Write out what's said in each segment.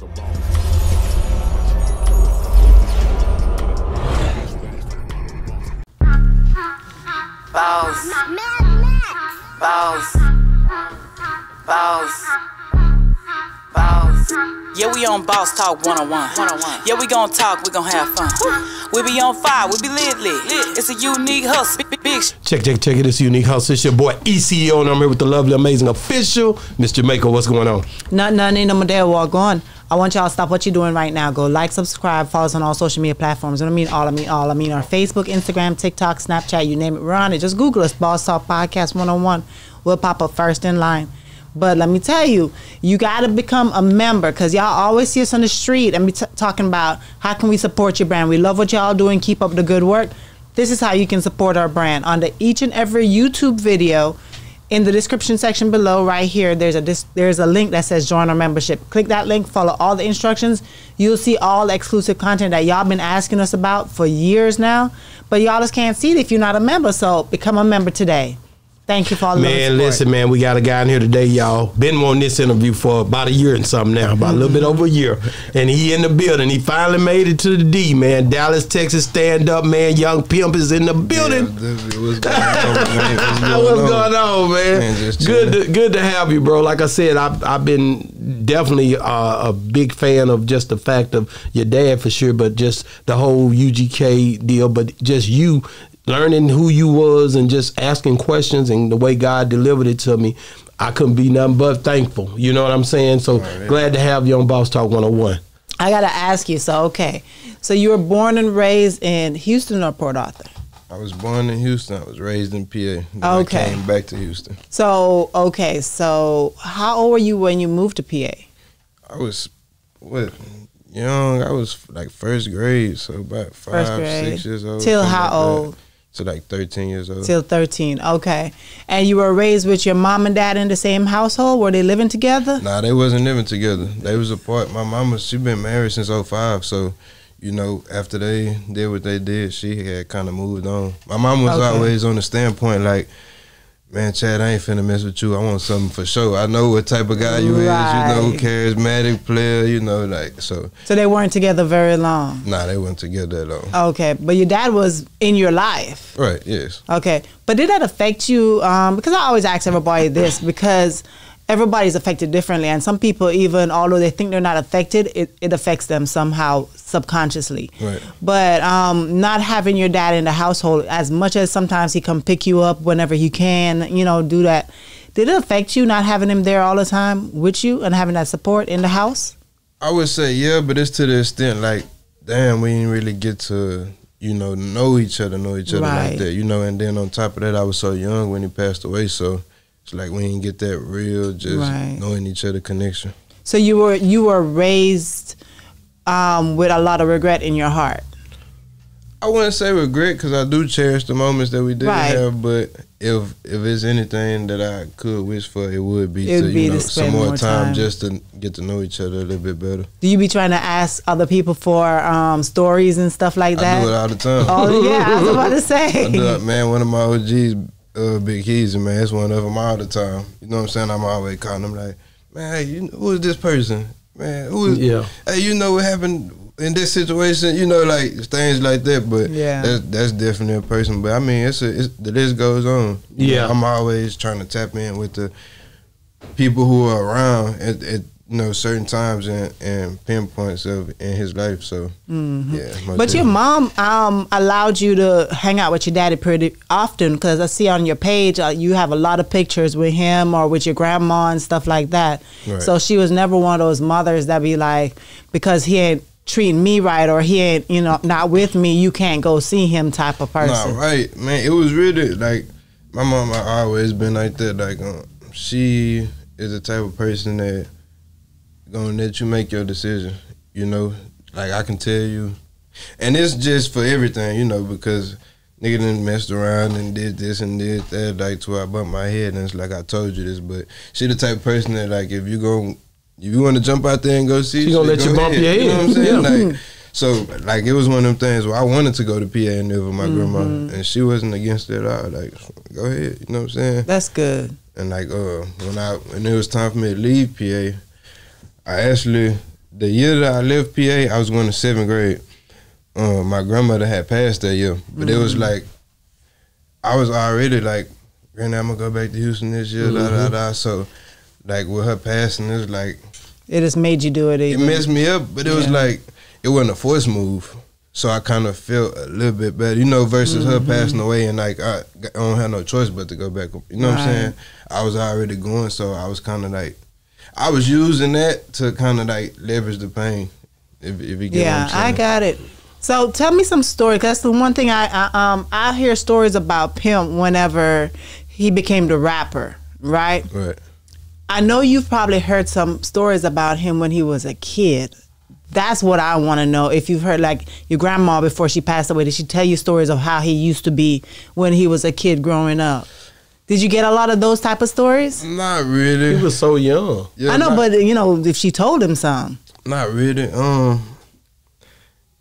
Balls. Balls. Balls. Balls. Yeah, we on Boss Talk 101. Yeah, we gon' talk, we gon' have fun. We be on fire, we be lit lit. It's a unique hustle. Big, big Check, check, check it. It's a Unique Hustle. It's your boy ECO, and I'm here with the lovely, amazing official, Mr. Jamaica. What's going on? Nothing, nothing in the day walk on. I want y'all to stop what you're doing right now. Go like, subscribe, follow us on all social media platforms. I don't mean all, I mean all. I mean our Facebook, Instagram, TikTok, Snapchat, you name it. We're on it. Just Google us, Boss Talk Podcast 101. We'll pop up first in line. But let me tell you, you got to become a member because y'all always see us on the street and be t- talking about how can we support your brand. We love what y'all doing. Keep up the good work. This is how you can support our brand. Under each and every YouTube video, in the description section below, right here, there's a dis- there's a link that says join our membership. Click that link, follow all the instructions. You'll see all the exclusive content that y'all been asking us about for years now, but y'all just can't see it if you're not a member. So become a member today. Thank you for all the Man, listen, man, we got a guy in here today, y'all. Been on this interview for about a year and something now, about a little bit over a year. And he in the building. He finally made it to the D, man. Dallas, Texas, stand up, man. Yung Pimp is in the building. What's going on, man? What's going What's on? going on, man? Man, good, to, good to have you, bro. Like I said, I've, I've been definitely uh, a big fan of just the fact of your dad for sure, but just the whole UGK deal, but just you learning who you was and just asking questions and the way God delivered it to me. I couldn't be nothing but thankful. You know what I'm saying? So glad to have you on Boss Talk 101. I gotta ask you. So okay, so you were born and raised in Houston or Port Arthur? I was born in Houston. I was raised in PA. Then Okay. I came back to Houston. So okay, so how old were you when you moved to PA? I was what young. I was like first grade, so about five, six years old. Till something how like that. To like thirteen years old. Till 13. Okay. And you were raised with your mom and dad in the same household? Were they living together? Nah, they wasn't living together. They was apart. My mama, she been married since 05, so you know, after they did what they did, she had kind of moved on. My mom was Okay. always on the standpoint like, man, Chad, I ain't finna mess with you. I want something for sure. I know what type of guy you is. You know, charismatic player. You know, like so. So they weren't together very long. Nah, they weren't together at all. Okay. But your dad was in your life. Right? Yes. Okay. But did that affect you? Um, because I always ask everybody this because everybody's affected differently. And some people, even although they think they're not affected, it, it affects them somehow subconsciously. Right. But um, not having your dad in the household, as much as sometimes he come pick you up whenever he can, you know, do that. Did it affect you not having him there all the time with you and having that support in the house? I would say yeah, but it's to the extent like, damn, we didn't really get to you know know each other, know each other Right. like that, you know. And then on top of that, I was so young when he passed away, so it's like we didn't get that real just Right. knowing each other connection. So you were you were raised um, with a lot of regret in your heart. I wouldn't say regret because I do cherish the moments that we did Right. have, but if if it's anything that I could wish for, it would be It to be you to know spend some more more time, time. just to get to know each other a little bit better. Do you be trying to ask other people for um, stories and stuff like that? I do it all the time. Oh yeah, I was about to say. I do it, man. One of my OGs, uh, Big Keys, man, that's one of them all the time. You know what I'm saying? I'm always calling them like, man, hey, you who is this person? Man, who is? Yeah. Hey, you know what happened in this situation? You know, like things like that. But Yeah. that's that's definitely a person. But I mean, it's a it's, the list goes on. You Yeah. know, I'm always trying to tap in with the people who are around at, at you know certain times and, and pinpoints of in his life. So yeah. Mm-hmm. But your mom um, allowed you to hang out with your daddy pretty often because I see on your page uh, you have a lot of pictures with him or with your grandma and stuff like that. Right. So she was never one of those mothers that be like, because he ain't treating me right or he ain't, you know, not with me, you can't go see him type of person. Nah, right, man. It was really like my mom. I always been like that. Like um, she is the type of person that gonna let you make your decision. You know, like I can tell you, and it's just for everything. You know, because nigga done messed around and did this and did that. Like to where I bumped my head, and it's like I told you this, but she the type of person that like if you go. If you want to jump out there and go see, She gonna shit, let you bump ahead. your You know what I'm head. saying? Yeah. Like, so like it was one of them things where I wanted to go to PA and live with my grandma, and she wasn't against it at all. Like, go ahead, you know what I'm saying? That's good. And like, uh, when I when it was time for me to leave PA, I actually the year that I left PA, I was going to seventh grade. Um, my grandmother had passed that year, but it was mm-hmm. like I was already like, Granny, I'm gonna go back to Houston this year. Da da mm-hmm. da. So, like with her passing, it was like It just made you do it. it messed me up, but it was like it wasn't a forced move. So I kind of felt a little bit better, you know, versus her mm-hmm. passing away and like I, I don't have no choice but to go back. You know what I'm saying? I was already going, so I was kind of like, I was using that to kind of like leverage the pain. If, if you get yeah, what I'm I got it. So tell me some story. that's the one thing I, I um I hear stories about Pimp whenever he became the rapper, right? Right. I know you've probably heard some stories about him when he was a kid. That's what I want to know. If you've heard, like your grandma before she passed away, did she tell you stories of how he used to be when he was a kid growing up? Did you get a lot of those type of stories? Not really. He was so young. Yeah, I know, not, but you know, if she told him some, not really. Um,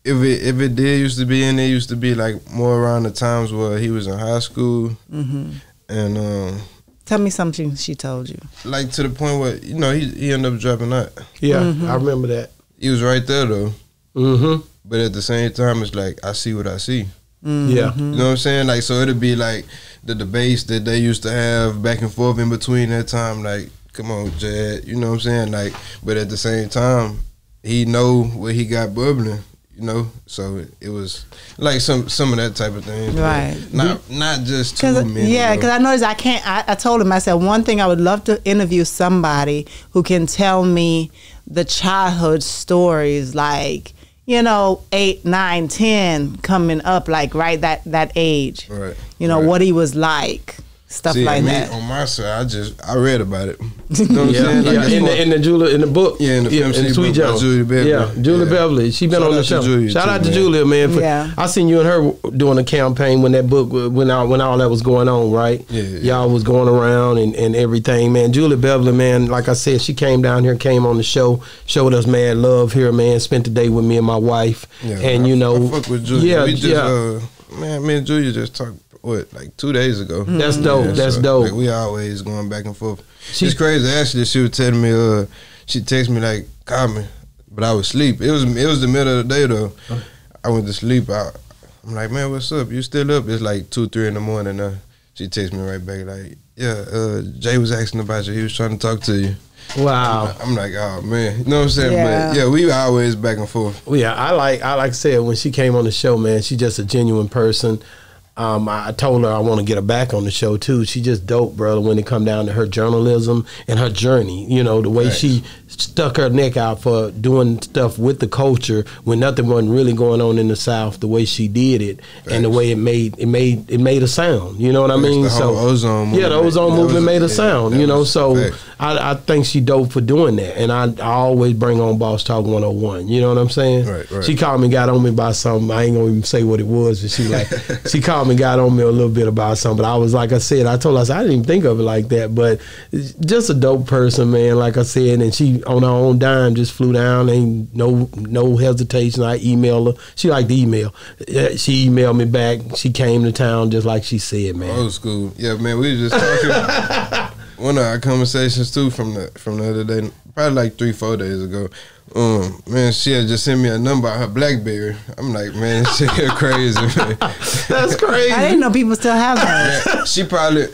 if it if it did used to be in, it used to be like more around the times where he was in high school, hmm and um, tell me something she told you. like to the point where you know he he ended up dropping out. Yeah, Mm-hmm. I remember that. He was right there though, Mm-hmm. but at the same time, it's like I see what I see. Mm-hmm. Yeah. You know what I'm saying? Like so, it'd be like the debates that they used to have back and forth in between that time. Like, come on, Jed. You know what I'm saying? Like, but at the same time, he know what he got bubbling. You know, so it, it was like some some of that type of thing. Right. Not not just too Cause, many. yeah, because I noticed I can't. I, I told him I said one thing I would love to interview somebody who can tell me the childhood stories, like you know, eight, nine, ten, coming up, like right that that age. Right. You know right. what he was like, stuff See, like me, that. On my side, I just I read about it. You know what Yeah, I'm saying? Like, yeah. In the in the Julia in the book. Yeah, in the Film City Sweet book by Julia Beverly. Yeah, Julia Yeah. Beverly. She been Shout on the show. Julia, Shout too, out to man. Julia, man. For, Yeah. I seen you and her doing a campaign when that book when all when all that was going on, right? Yeah, yeah. Y'all was going around and, and everything, man. Julia Beverly, man. Like I said, she came down here, came on the show, showed us mad love here, man. Spent the day with me and my wife, Yeah, and I- you know, I fuck with Julia. yeah, we just, yeah. uh, man, me and Julia just talked what like two days ago. That's dope. That's so, dope. Like, we always going back and forth. She- it's crazy. Actually, she was telling me, uh, she texted me like, call me, but I was asleep. It was it was the middle of the day though. I went to sleep. I, I'm like, man, what's up? You still up? It's like two, three in the morning. Now she texted me right back like, yeah, uh, Jay was asking about you. He was trying to talk to you. wow. I'm like, oh man, you know what I'm saying? Yeah. But yeah, we always back and forth. Yeah, I like I like I said when she came on the show, man. She's just a genuine person. Um, I told her I want to get her back on the show too. She just dope, brother. When it come down to her journalism and her journey, you know the way Thanks. she stuck her neck out for doing stuff with the culture when nothing wasn't really going on in the South. The way she did it and the way it made it made it made a sound. You know what I mean? the whole ozone yeah, the ozone movement was- made a yeah, sound. You know, so. I, I think she dope for doing that, and I, I always bring on Boss Talk 101. You know what I'm saying? Right, right. She called me, got on me about something. I ain't gonna even say what it was, but she like she called me, got on me a little bit about something. But I was like I said, I told her I, said, I didn't even think of it like that, but just a dope person, man. Like I said, and she on her own dime just flew down, ain't no no hesitation. I emailed her. She liked the email. Uh, she emailed me back. She came to town just like she said, man. Old school. Yeah, man, we was just talking. one of our conversations too from the from the other day, probably like three, four days ago. Um, man, she had just sent me a number on her BlackBerry. I'm like, man, this shit crazy, man. That's crazy. I didn't know people still have that. Man, she probably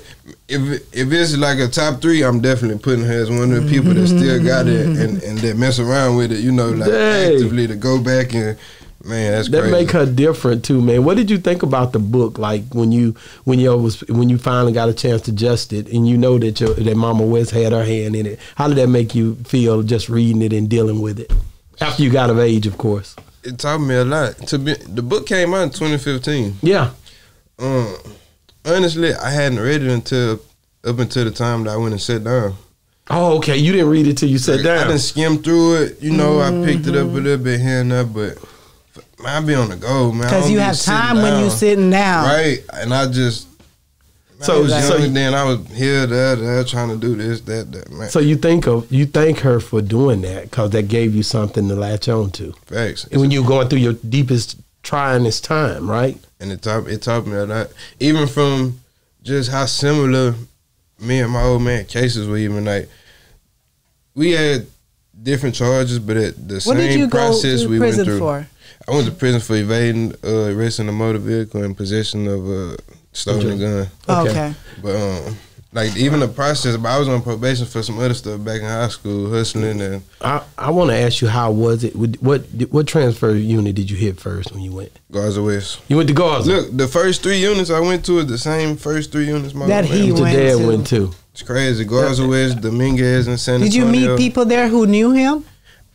if if it's like a top three, I'm definitely putting her as one of the people that still got it and, and that mess around with it, you know, like Dang. actively to go back and man, that's that crazy. make her different too, man. What did you think about the book? Like when you when you was when you finally got a chance to adjust it, and you know that your that Mama Wes had her hand in it. How did that make you feel just reading it and dealing with it after you got of age, of course? it taught me a lot. To be the book came out in 2015. Yeah, Um, honestly, I hadn't read it until up until the time that I went and sat down. Oh, okay. You didn't read it till you sat down. I didn't skim through it. You know, I picked it up a little bit here and there, but man, I be on the go, man. Because you have time when you down. sitting down. right, and I just. So- I was so young you- then. I was here, there, there, trying to do this, that, that. Man, So you think of you thank her for doing that because that gave you something to latch on to facts. and when you were going through your deepest trying tryingest time, right? and it taught it taught me a lot. Even from just how similar me and my old man cases were. Even like we had different charges, but at the What did you same go process we went through. for? I went to prison for evading uh, arresting a motor vehicle and possession of a stolen gun. Okay. Okay. But um, like even the process, but I was on probation for some other stuff back in high school, hustling and I, I want to ask you how was it? What what what transfer unit did you hit first when you went? Garza West. You went to Garza. Look, the first three units I went to are the same first three units my That he had. Your went dad to. went to. It's crazy. Garza West, Dominguez, and San Antonio. Did you meet people there who knew him?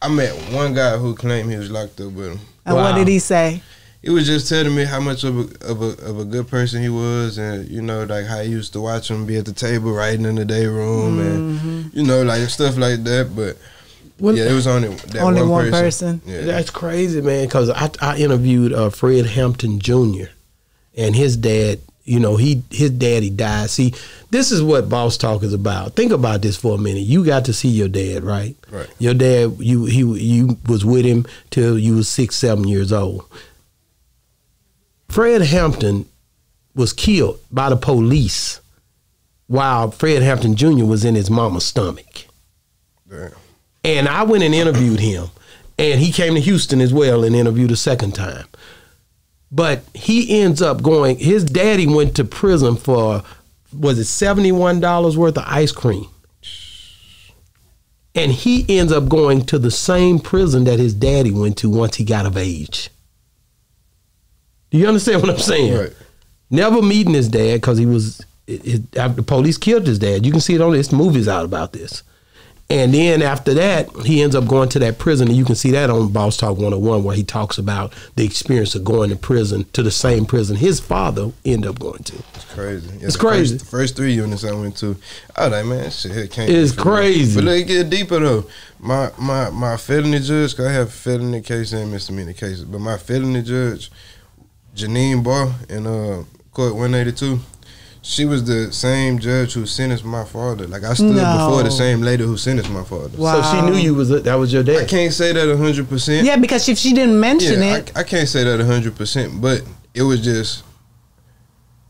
I met one guy who claimed he was locked up with him. And what did he say? He was just telling me how much of a, of a of a good person he was, and you know, like how I used to watch him be at the table writing in the day room, and you know, like stuff like that. But Well, yeah, it was only that Only one, one person. person. Yeah, That's crazy, man. Because I, I interviewed uh, Fred Hampton Jr. and his dad. You know, he his daddy died. See, this is what boss talk is about. Think about this for a minute. You got to see your dad, right? Right. Your dad, you he you was with him till you was six, seven years old. Fred Hampton was killed by the police while Fred Hampton Jr. was in his mama's stomach. Damn. And I went and interviewed him. And he came to Houston as well and interviewed a second time. But he ends up going, his daddy went to prison for, was it $71 worth of ice cream? And he ends up going to the same prison that his daddy went to once he got of age. Do you understand what I'm saying? Right. Never meeting his dad because he was, it, it, after the police killed his dad. You can see it on this movies out about this. And then after that, he ends up going to that prison, and you can see that on Boss Talk 101, where he talks about the experience of going to prison, to the same prison his father ended up going to. It's crazy. Yeah, It's crazy. First, the first three units I went to, I was like, man, that shit can't. It's be for real. crazy. But let get deeper though. My my my felony judge, 'cause I have felony case and misdemeanor cases, but my felony judge, Jeannine Barr in uh court 182. She was the same judge who sentenced my father. Like I stood No. before the same lady who sentenced my father. Wow. So she knew you was that was your dad. I can't say that hundred percent. Yeah, because if she didn't mention Yeah, it, I, I can't say that hundred percent, but it was just,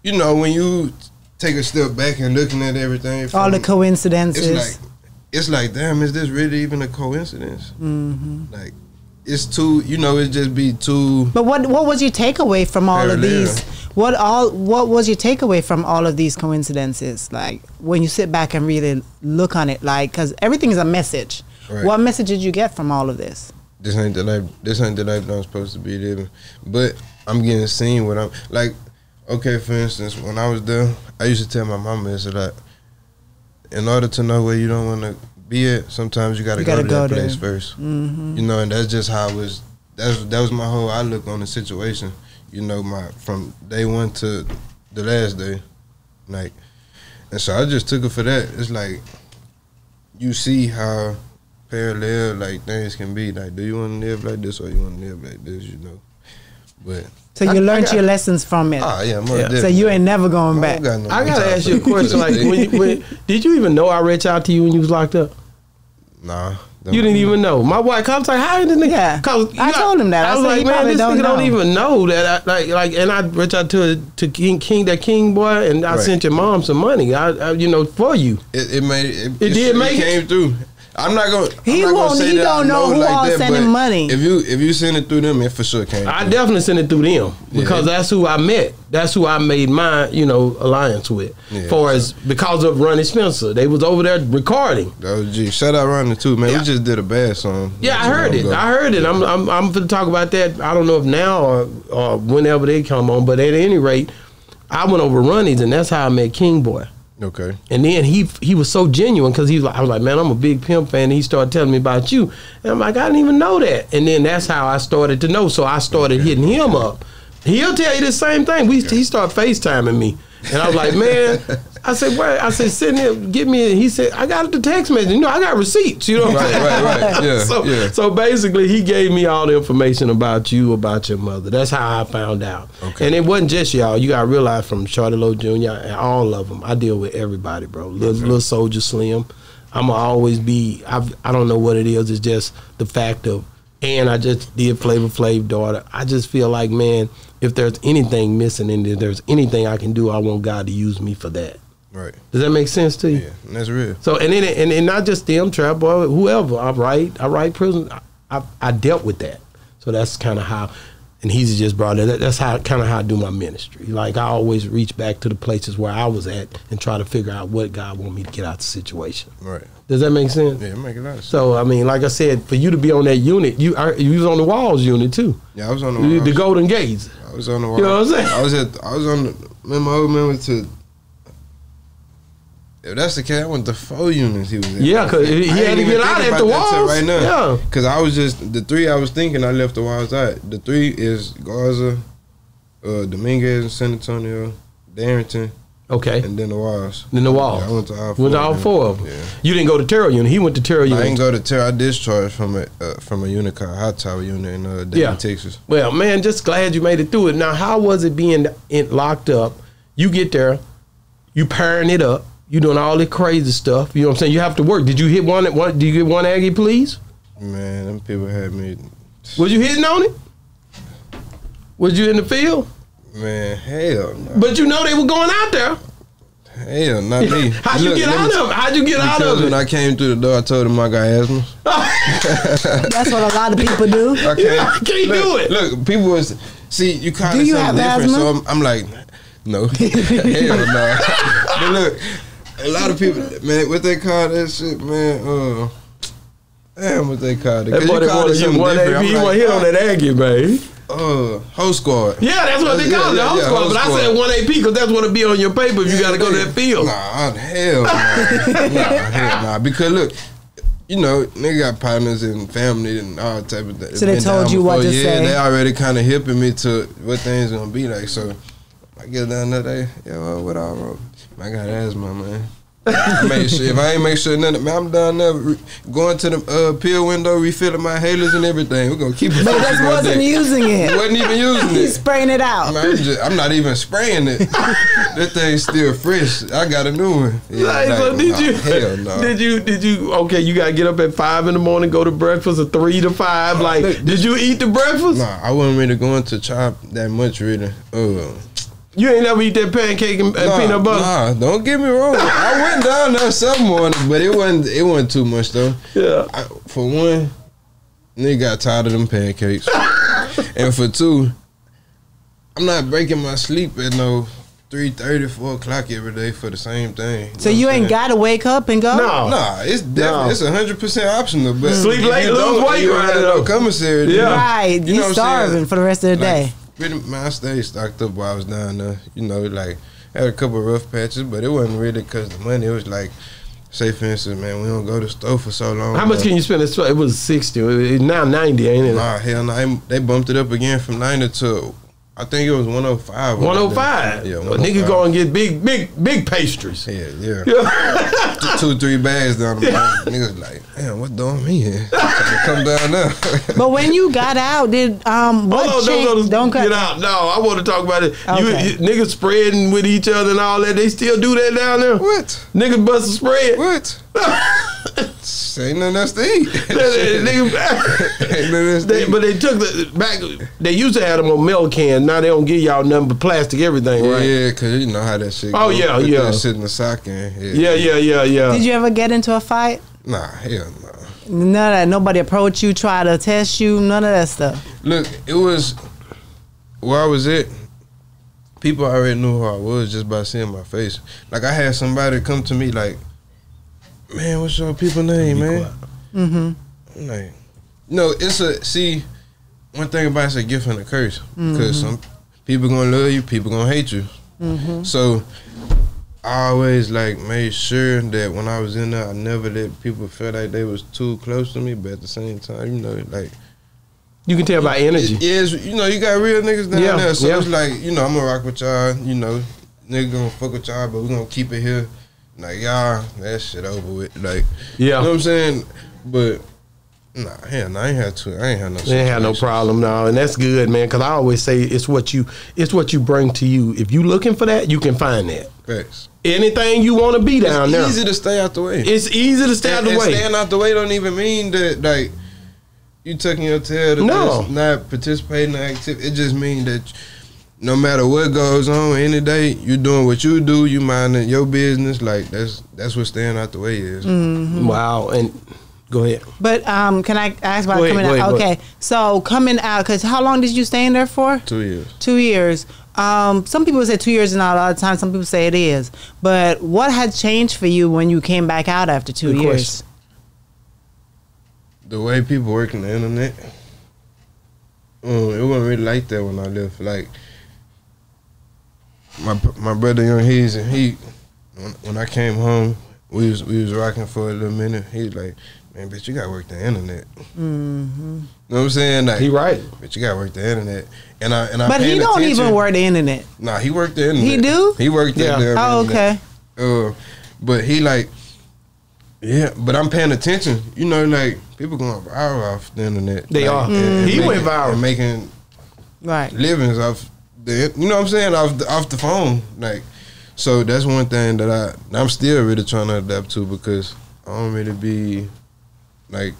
you know, when you take a step back and looking at everything, all the coincidences. it's like, it's like, damn, is this really even a coincidence? hmm Like, it's too, you know, it just be too. But what what was your takeaway from all of these? What all what was your takeaway from all of these coincidences? Like when you sit back and really look on it, like because everything is a message. Right. What message did you get from all of this? This ain't the life. This ain't the life that I'm supposed to be living. But I'm getting seen what I'm like. Okay, for instance, when I was there, I used to tell my mama it's like, in order to know where you don't want to be it. sometimes you gotta, You go gotta to go that there. place 1st hmm You know, and that's just how it was. That's that was my whole outlook on the situation. You know, my from day one to the last day, like, and so I just took it for that. It's like you see how parallel like things can be. Like, do you want to live like this or you want to live like this? You know, but So you I- I learned got- your lessons from it. ah, yeah, Yeah. So so you ain't never going I back. don't got no I gotta ask you a question. Like, when, you- when, did you even know I reached out to you when you was locked up? Nah, You didn't even know. My wife, I was like, "How did this nigga?" Yeah. Cause you I told him that. I I was said, like, "Man, this don't nigga don't even know that." I, like, like, and I reached out to to King, King that King boy, and I Right. sent your mom some money. I, I you know, for you. It, it made it. It did make it? came through. I'm not gonna. He I'm not won't- gonna say he that don't know who all that, sending money. If you if you send it through them, it for sure came. I through. definitely send it through them because Yeah. that's who I met. That's who I made my you know alliance with. Yeah. Far as because of Ronnie Spencer, they was over there recording. That was G. Shout out Ronnie too, man. Yeah. We just did a bad song. Yeah, I heard it. ago. I heard it. I'm I'm I'm gonna talk about that. I don't know if now or, or whenever they come on, but at any rate, I went over Ronnie's and that's how I met King Boy. Okay. And then he he was so genuine because he was like, I was like, man, I'm a big pimp fan. And he started telling me about you, and I'm like, I didn't even know that. And then that's how I started to know. So I started hitting him up. He'll tell you the same thing. We he started FaceTiming me, and I was like, man, I said, where? I said, "Send here, give me. He said, I got the text message. You know, I got receipts. You know what I'm saying? right, right. Yeah, so, yeah. so basically, he gave me all the information about you, about your mother. That's how I found out. Okay. And it wasn't just y'all. You got to realize from Charlie Lowe Jr. and all of them. I deal with everybody, bro. Little, little Soulja Slim. I'ma always be. I've, I don't know what it is. It's just the fact of. And I just did Flavor Flav daughter. I just feel like, man, if there's anything missing and if there's anything I can do, I want God to use me for that. Right. Does that make sense to you? Yeah, that's real. So and then and, and not just them, trap boy, whoever. I write, I write prison. I, I, I dealt with that. So that's kind of how, and he's just brought it. That, that's how kind of how I do my ministry. Like I always reach back to the places where I was at and try to figure out what God want me to get out the situation. Right. Does that make sense? Yeah, it make a lot of sense. So I mean, like I said, for you to be on that unit, you are, you was on the walls unit too, yeah, I was on the the, the Golden Gates. I was on the wall. You know what I'm saying? I was at. I was on. The, man, my old man went to. If that's the case, I went to four units. He was in. Yeah, 'cause he- I had ain't to even get out at the about that till walls. right now. Yeah. because I was just the three I was thinking. I left the walls out. The three is Garza, uh, Dominguez, in San Antonio, Darrington, Okay, and then the walls. then the walls. Yeah, I went to all four. Went to all of them. four of them. Yeah. You didn't go to Terrell unit. He went to Terrell I unit. didn't go to Terra. I discharged from a uh, from a unit called Hot Tower unit in uh, Yeah. Texas. Well, man, just glad you made it through it. Now, how was it being in, locked up? You get there, you pairing it up, you doing all the crazy stuff. You know what I'm saying? You have to work. Did you hit one? one did you get one Aggie, please? Man, them people had me. Was you hitting on it? Was you in the field? Man, hell no. But you know they were going out there. Hell, not me. How'd you Look, get let me out t- of it? How'd you get out Because of when? I came through the door, I told him I got asthma. That's what a lot of people do. I can't, Yeah, I can't look, do it. Look, people was see you kind Do of you something have different. asthma? So I'm, I'm like, no, hell no. but look, a lot of people, man, what they call that shit, man. Uh, damn, what they call it? That 'Cause boy you that wanted it you one different. AP, I'm you like, want to hit on that Aggie, man. Uh, whole squad. Yeah, that's what they Yeah, call it, the yeah, whole yeah, squad. whole But I said one AP because that's what it be on your paper if you got to go to that field. Nah, hell nah. nah, hell nah. Because look, you know, nigga got partners and family and all type of things. So they told down you what before. to yeah, say? they already kind of hipping me to what things gonna be like. So I get down there, they, yeah, uh, what I wrote? I got asthma, man. I make sure if I ain't make sure nothing, man, I'm down there re- going to the uh, pill window, refilling my halos and everything. We're gonna keep it. But he just wasn't using it. wasn't even using He's it. spraying it out. Man, I'm, just, I'm not even spraying it. that thing's still fresh. I got a new one. Yeah, Like, like, so did nah, you? Hell no. Did you? Did you? Okay, you gotta get up at five in the morning, go to breakfast at three to five. Like, look, did you eat the breakfast? Nah, I wasn't really going to chop that much, really. Uh, You ain't never eat that pancake and, and nah, peanut butter. Nah, don't get me wrong. I went down there some morning, but it wasn't. It wasn't too much though. Yeah. I, for one, nigga got tired of them pancakes, and for two, I'm not breaking my sleep at no 3.30, 4 o'clock every day for the same thing. So know you ain't saying? got to wake up and go. No. Nah, it's No. definitely it's hundred percent optional. But Sleep late, lose don't, weight, you don't right no commissary. Yeah. Right. You You know are saying? starving for the rest of the day. Pretty, man, I stayed stocked up while I was down there. You know, like had a couple of rough patches, but it wasn't really because the money. It was like, say for instance, man, we don't go to the store for so long. How much can you spend? It was sixty. It's now ninety, ain't it? Nah, hell no. They- They bumped it up again from ninety to, I think it was one hundred five. One hundred five. Yeah, a nigga go and get big, big, big pastries. Yeah, yeah. Yeah. Two, three bags down the line. Niggas like, damn, what doing me here? Come down there. But when you got out, did um what Hold on, changed? don't, don't, Don't cut. get out. No, I want to talk about it. You, you niggas spreading with each other and all that. They still do that down there. what? Niggas bust a spread. What? Ain't nothing else to eat. Nigga- Ain't nothing else to They, eat. but they took the back. They used to have them on milk cans. Now they don't give y'all nothing but plastic everything, right? Yeah, cause you know how that shit. Oh, go. yeah, Put yeah. That shit in the sock in. Yeah, Yeah. yeah, yeah, yeah. Did you ever get into a fight? Nah, hell no. None of that. Nobody approached you, try to test you. None of that stuff. Look, it was where I was at. People already knew who I was just by seeing my face. Like I had somebody come to me like, "Man, what's your people name, man?" Mm-hmm. Like, no, it's a see. One thing about it's a gift and a curse because some people gonna love you, people gonna hate you. Mm-hmm. So I always like made sure that when I was in there, I never let people feel like they was too close to me, but at the same time, you know, like You can tell by energy. it- yeah, you know, you got real niggas down Yeah, there, so yeah. it's like you know, I'm gonna rock with y'all. You know, nigga gonna fuck with y'all, but we gonna keep it here. Like y'all, that shit over with. Like yeah, you know what I'm saying? But nah, hell, no, I ain't had to. I ain't had no. Ain't had no problem now, and that's good, man. Because I always say it's what you it's what you bring to you. If you looking for that, you can find that. Facts. Anything you want to be down it's there, It's easy to stay out the way. it's easy to stay out the and way. staying out the way don't even mean that like you tucking your tail to No. not participating in the activity. It just means that no matter what goes on any day, you doing what you do, you minding your business. Like that's that's what staying out the way is. Mm. Wow. And go ahead. But um, can I ask about Go ahead, coming go out? ahead, okay, so coming out because how long did you stay in there for? Two years. Two years. Um, some people say two years is not a lot of time. Some people say it is. But what had changed for you when you came back out after two Good years? question. The way people work in the internet, um, it wasn't really like that when I left. Like my my brother Young He's and he when, when I came home, we was we was rocking for a little minute. He's like, "Man, bitch, you gotta work the internet." hmm You know what I'm saying? Like, He right. But you gotta work the internet, and I and I. But he don't attention. even work the internet. Nah, he worked the internet. He do? He worked the Yeah. the Oh, okay. Uh, but he like, yeah. But I'm paying attention. You know, like people going viral off the internet. They Like, are. and- and He making- went viral. and making Right. livings off the. You know what I'm saying? Off the off the phone, like. So that's one thing that I I'm still really trying to adapt to because I don't really be like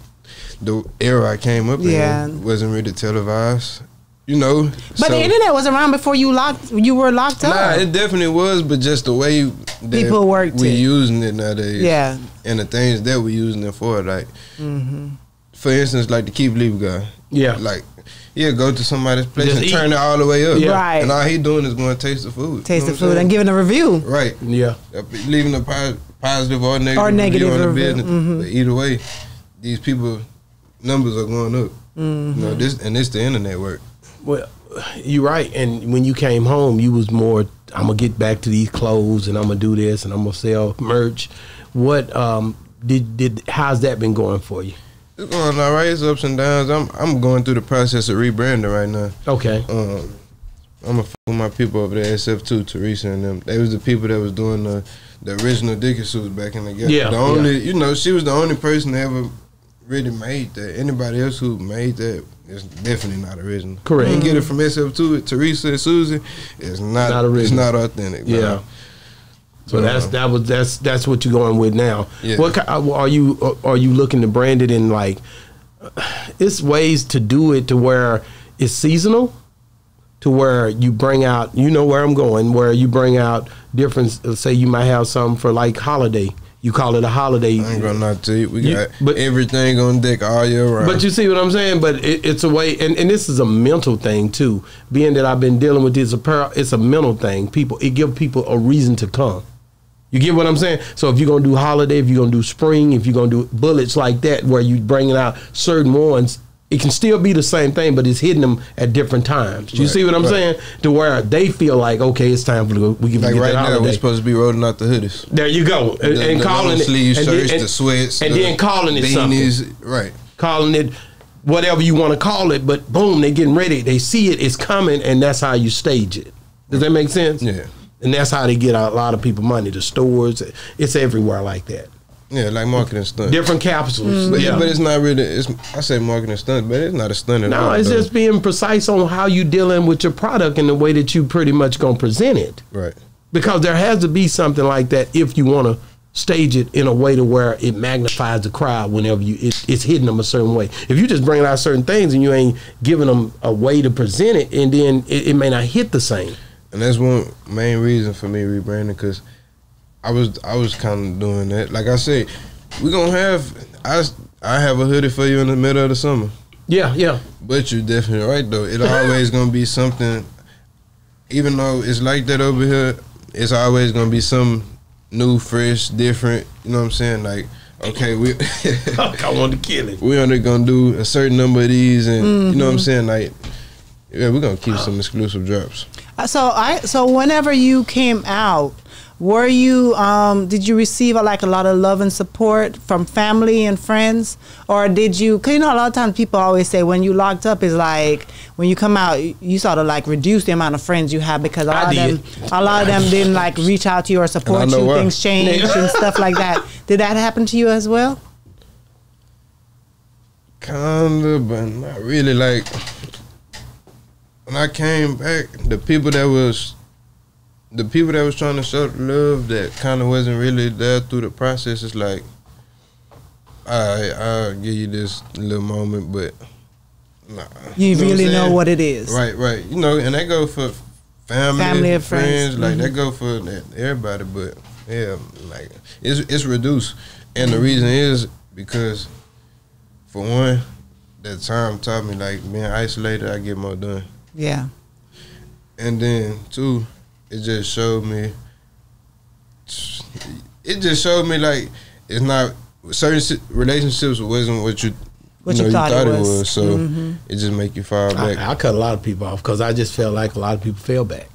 the era I came up Yeah. in wasn't really televised. You know, But so- the internet was around before you locked. You were locked up. Nah, it definitely was, but just the way that People worked we it. using it nowadays. yeah. And the things that we using it for, like hmm for instance, like the Keith Lee guy. Yeah. Like he'll go to somebody's place Just and eat. turn it all the way up. Yeah. Right. And all he doing is going to taste the food. Taste You the food what I'm and giving a review. Right. Yeah. Leaving a po- positive or negative, Or negative review on the review, business. mhm. But either way, these people numbers are going up. Mhm. You know, this and this the internet work. Well, you're right. And when you came home, you was more. I'm gonna get back to these clothes, and I'm gonna do this, and I'm gonna sell merch. What um did did how's that been going for you? It's going all right. It's ups and downs. I'm I'm going through the process of rebranding right now. Okay. Um, I'm a with my people over there, SF2, Teresa and them. They was the people that was doing the the original Dickie suits back in the day. Yeah, The only, you know, she was the only person that ever really made that. Anybody else who made that is definitely not original. Correct. You can get it from SF2, Teresa and Susie. It's not, Not original. It's not authentic. no. So Uh, that's that was that's that's what you're going with now. Yeah. What are you are you looking to brand it in like? It's ways to do it to where it's seasonal, to where you bring out. You know where I'm going. Where you bring out different. uh, Say you might have some for like holiday. You call it a holiday. I ain't gonna lie to you. We You- got but- everything on deck all year round. But you see what I'm saying? But it, it's a way, and, and this is a mental thing too. Being that I've been dealing with this apparel, it's a mental thing. People, it give people a reason to come. You get what I'm saying? So if you're gonna do holiday, if you're gonna do spring, if you're gonna do bullets like that, where you bringing out certain ones, it can still be the same thing, but it's hitting them at different times. You Right, see what I'm right. saying? To where they feel like, okay, it's time for the, we can like get right that now, holiday. we're supposed to be rolling out the hoodies. there you go, and, The, and the calling it, and shirts, and- the sweats, and the then calling it something. Right. calling it whatever you want to call it, but boom, they're getting ready. They see it, it's coming, and that's how you stage it. Does that make sense? Yeah. And that's how they get a lot of people money. The stores, it's everywhere like that. Yeah, like marketing stunt. Different capsules. Mm-hmm. But, yeah. but it's not really. It's I say marketing stunt, but it's not a stunt at all. no, it's though. just being precise on how you dealing with your product and the way that you pretty much gonna present it. right. Because there has to be something like that if you want to stage it in a way to where it magnifies the crowd whenever you it, it's hitting them a certain way. If you just bringing out certain things and you ain't giving them a way to present it, and then it, it may not hit the same. And that's one main reason for me rebranding because I was I was kind of doing that. Like I said, we gonna have I I have a hoodie for you in the middle of the summer. Yeah, yeah, But you're definitely right though. It always gonna be something. Even though it's like that over here, it's always gonna be some new, fresh, different. You know what I'm saying? Like, okay, we I want to kill it. we only gonna do a certain number of these, and you know what I'm mm-hmm. saying? Like, yeah, we're gonna keep some exclusive drops. So I so whenever you came out, were you um did you receive uh, like a lot of love and support from family and friends, or did you? Cause you know a lot of times people always say when you locked up is like when you come out you- sort of like reduce the amount of friends you have because a I lot of did. them a lot of them didn't like reach out to you or support you. Things change and stuff like that. Did that happen to you as well? Kinda, but not really. Like when I came back, the people that was the people that was trying to show the love that kind of wasn't really there through the process. It's like, I I'll give you this little moment, but nah. You, know really I'm know what it is. Right, right. You know, and that go for family, Family and friends, friends. like Mhm. that go for that- everybody. But yeah, like it's it's reduced, and the reason is because for one, that time taught me like being isolated, I get more done, Yeah. and then two, it just showed me. It just showed me like it's not certain relationships wasn't what you What you, you know, thought you it thought it was. was. So Mhm. it just make you fall back. I, I cut a lot of people off because I just felt like a lot of people fell back.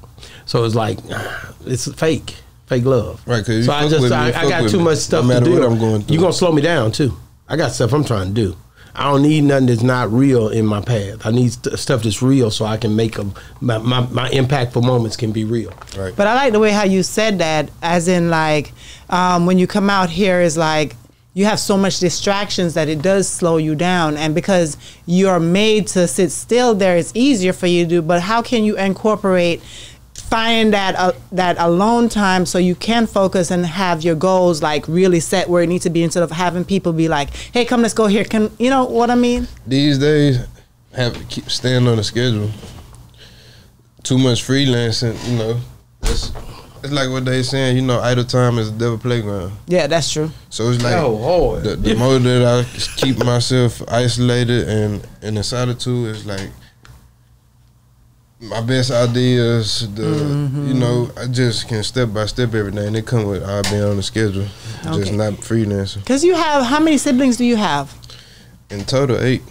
So it's like it's fake, fake love. Right. Cause so I just with me, I, you I fuck got with too me, much no stuff to matter do. what I'm going through. You gonna slow me down too. I got stuff I'm trying to do. I don't need nothing that's not real in my path. I need st- stuff that's real so I can make a my, my my impactful moments can be real. right. But I like the way how you said that, as in like um, when you come out here is like you have so much distractions that it does slow you down, and because you're made to sit still there, it's easier for you to do. But how can you incorporate? Find that uh, that alone time so you can focus and have your goals like really set where it needs to be instead of having people be like, "Hey, come, let's go here." Can you know what I mean? These days, have to keep staying on the schedule. Too much freelancing, you know. It's, it's like what they saying, you know, idle time is the devil playground. Yeah, that's true. So it's like Oh, the, the more that I keep myself isolated and, and in solitude, it's like my best ideas, the Mm-hmm. you know, I just can step by step everything. They come with I being on the schedule, just not freelancing. Because you have how many siblings do you have? In total, eight.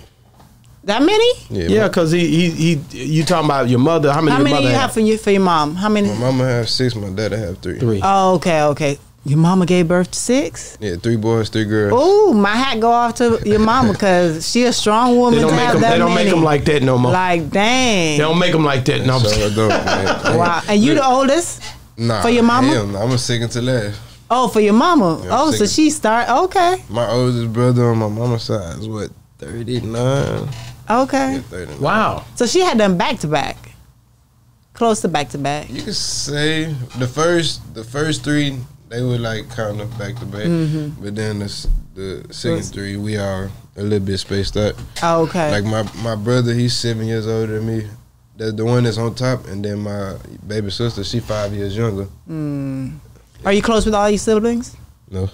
That many? Yeah, Yeah, my- because he, he he you talking about your mother? How many? How your many mother you have for you for your mom? How many? My mama have six, my dad have three. Three. Oh, okay, okay. Your mama gave birth to six. Yeah, three boys, three girls. Ooh, my hat go off to your mama because she a strong woman. they don't to make have them. that They don't make them like that no more. Like dang. they don't make them like that. No, I'm so I don't, man. Wow. And you the oldest? Nah, For your mama? hell no, I'm a second to last. Oh, for your mama. Yeah, oh, so she start. Okay, My oldest brother on my mama's side is what, 39? okay. Yeah, 39. wow. So she had them back to back, close to back to back. You could say the first the first three they were like kind of back to back, Mm-hmm. but then the the second three we are a little bit spaced out. Oh, okay. Like my my brother, he's seven years older than me. The the one that's on top, and then my baby sister, she five years younger. Are you close with all your siblings? No,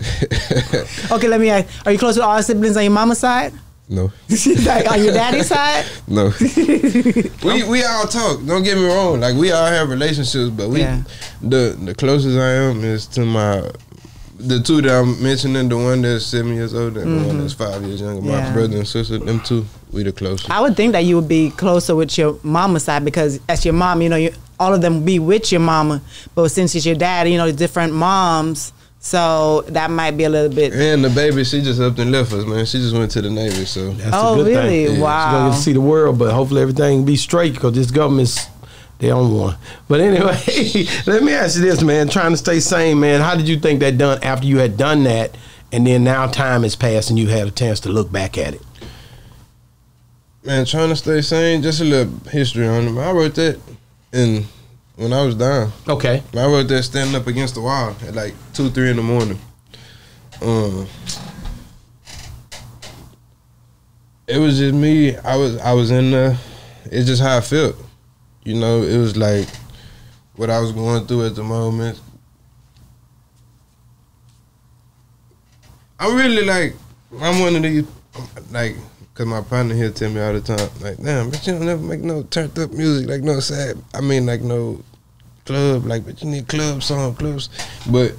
Okay, let me ask. Are you close with all your siblings on your mama's side? No, like on your daddy's side? no. we we all talk. Don't get me wrong. Like we all have relationships, but we Yeah. the the closest I am is to my the two that I'm mentioning. The one that's seven years older and the one that's five years younger. My Mm-hmm. Yeah. brother and sister, them two, we the closest. I would think that you would be closer with your mama's side because as your mom, you know, you, all of them be with your mama. But since it's your dad, you know, different moms, so that might be a little bit. And the baby, she just up and left us, man. She just went to the Navy, so That's Oh, a good really? thing. Wow. She's gonna get to see the world, but hopefully everything be straight because this government's they on one. But anyway, let me ask you this, man. Trying to stay sane, man. How did you think that done after you had done that, and then now time has passed and you had a chance to look back at it? man, trying to stay sane. Just a little history on it. I wrote that in when I was down. Okay. I wrote that standing up against the wall at like two, three in the morning. Um, it was just me. I was I was in the. It's just how I felt. You know, it was like what I was going through at the moment. I'm really like I'm one of these like cause my partner here tell me all the time like damn but you don't never make no turned up music like no sad I mean like no club like but you need club song clubs but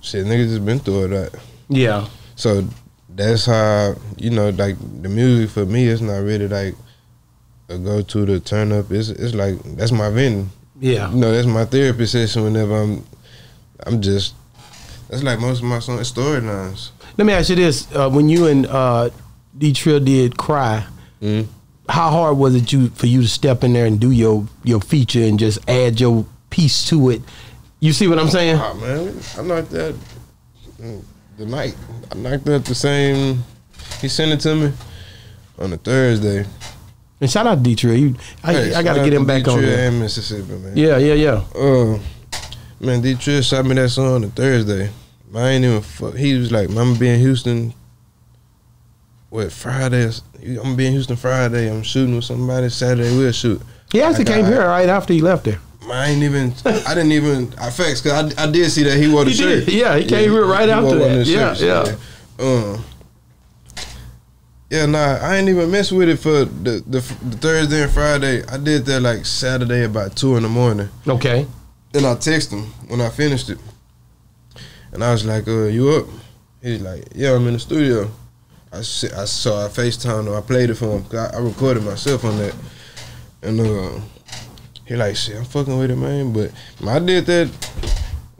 shit niggas just been through it. that Yeah. so that's how you know like the music for me is not really like a go to to turn up it's it's like that's my venue Yeah. you know that's my therapy session whenever I'm I'm just that's like most of my songs storylines Let me ask you this: uh, When you and uh, D Trill did "Cry," Mhm. how hard was it you for you to step in there and do your your feature and just add your piece to it? You see what I'm saying? Oh man, I knocked that mm, the night. I knocked that the same. He sent it to me on a Thursday. And shout out to D Trill. You, I, Hey, I got to get him back on Detroit there. and Mississippi, man. Yeah, yeah, yeah. Uh, man, D Trill shot me that song on a Thursday. I ain't even fuck. He was like, "I'm gonna be in Houston. What Friday? I'm gonna be in Houston Friday. I'm shooting with somebody. Saturday we'll shoot." He actually came here right after he left there. I ain't even. I didn't even. I facts because I, I did see that he wore the He shirt. did. Yeah, he came here right he after that. Yeah, yeah. Um. Yeah, nah, I ain't even mess with it for the, the the Thursday and Friday. I did that like Saturday about two in the morning. Okay. Then I text him when I finished it, and I was like, "Uh, you up?" He's like, "Yeah, I'm in the studio." I s- I saw I Facetime him. I played it for him. I, I recorded myself on that, and uh, he like, "Shit, I'm fucking with it, man." But I did that